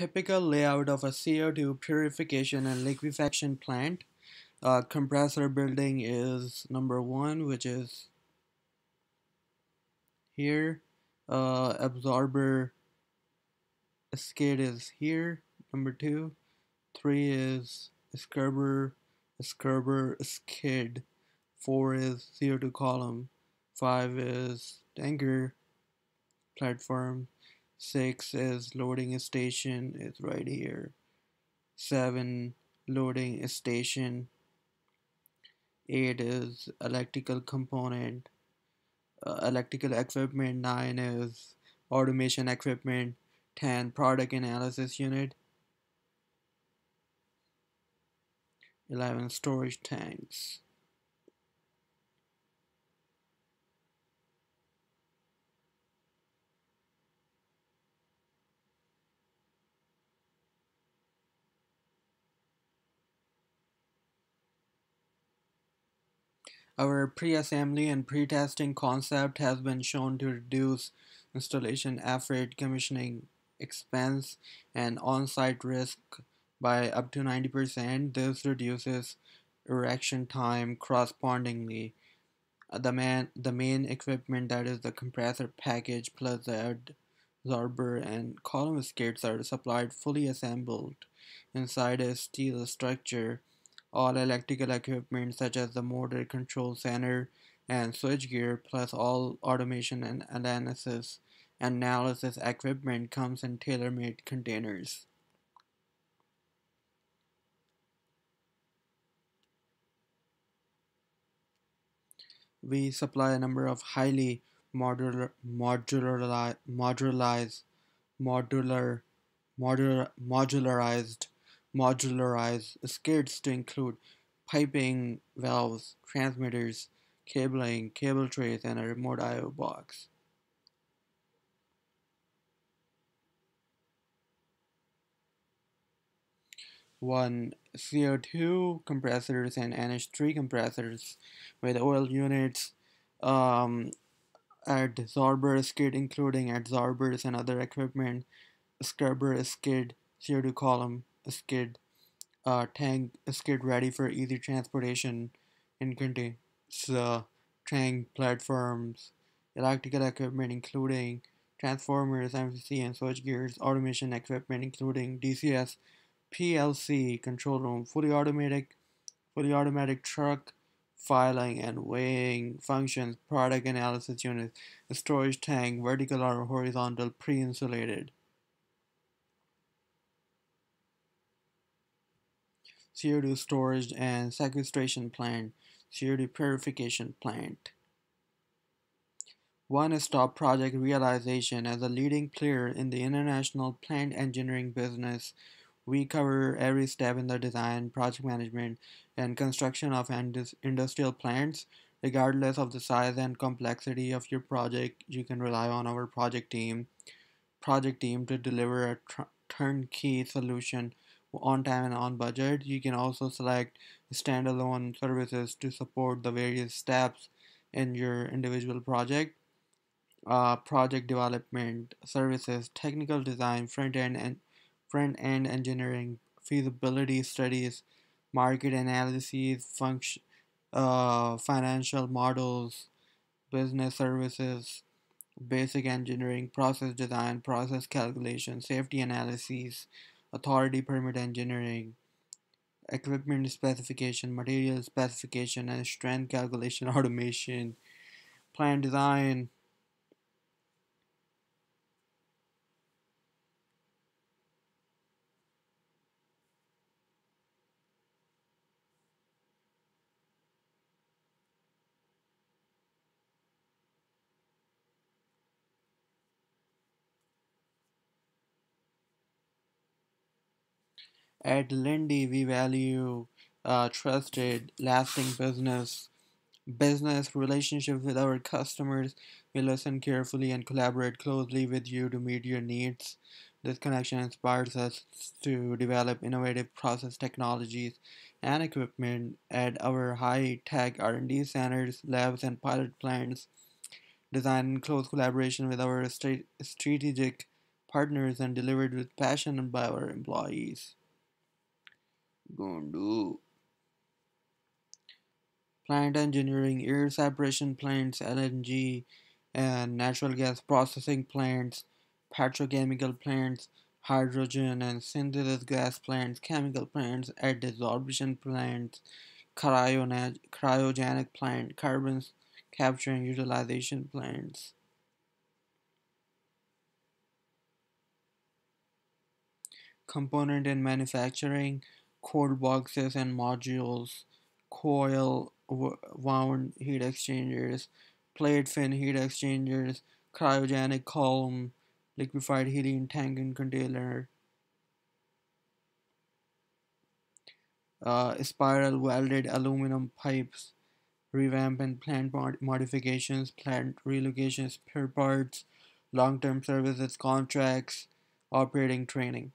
typical layout of a CO2 purification and liquefaction plant. Uh, compressor building is number one, which is here. Uh, absorber skid is here, number two. Three is scrubber, scrubber skid. Four is CO2 column. Five is tanker platform. Six is loading station is right here. Seven loading station. Eight is electrical component. Uh, electrical equipment. Nine is automation equipment. 10 product analysis unit 11 storage tanks Our pre-assembly and pre-testing concept has been shown to reduce installation effort, commissioning expense, and on-site risk by up to 90%. This reduces erection time correspondingly. The, the main equipment that is the compressor package plus the absorber and column skids are supplied fully assembled inside a steel structure all electrical equipment such as the motor control center and switchgear plus all automation and analysis analysis equipment comes in tailor-made containers. We supply a number of highly modular, modular, modularized, modular, modular, modularized modularized skids to include piping, valves, transmitters, cabling, cable trays, and a remote I.O. box. One CO2 compressors and NH3 compressors with oil units, um, adsorber skid including adsorbers and other equipment, scrubber skid, CO2 column, skid uh, tank skid ready for easy transportation in contains uh, tank platforms, electrical equipment including transformers, MCC and switch gears, automation equipment including DCS, PLC control room, fully automatic, fully automatic truck filing and weighing functions, product analysis unit, storage tank, vertical or horizontal, pre-insulated. CO2 storage and sequestration plant, CO2 purification plant. One-stop project realization as a leading player in the international plant engineering business. We cover every step in the design, project management, and construction of industrial plants. Regardless of the size and complexity of your project, you can rely on our project team, project team to deliver a turnkey solution on time and on budget. You can also select standalone services to support the various steps in your individual project. Uh, project development services, technical design, front end and front end engineering, feasibility studies, market analyses, function, uh, financial models, business services, basic engineering, process design, process calculation, safety analyses, authority permit engineering, equipment specification, material specification, and strength calculation automation, plan design, At Linde, we value uh, trusted, lasting business business relationships with our customers. We listen carefully and collaborate closely with you to meet your needs. This connection inspires us to develop innovative process technologies and equipment at our high-tech R&D centers, labs, and pilot plants, designed in close collaboration with our strategic partners and delivered with passion by our employees. Gonna do. Plant engineering, air separation plants, LNG, and natural gas processing plants, petrochemical plants, hydrogen and synthesis gas plants, chemical plants, adsorption plants, cryogenic plant, carbon capture and utilization plants. Component and manufacturing, cold boxes and modules, coil wound heat exchangers, plate fin heat exchangers, cryogenic column, liquefied helium tank and container, uh, spiral welded aluminum pipes, revamp and plant mod modifications, plant relocations, spare parts, long-term services contracts, operating training.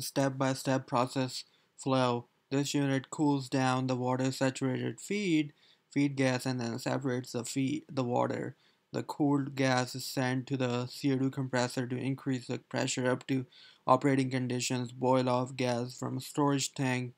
Step-by-step process flow. This unit cools down the water-saturated feed, feed gas and then separates the feed the water. The cooled gas is sent to the CO2 compressor to increase the pressure up to operating conditions. Boil off gas from storage tank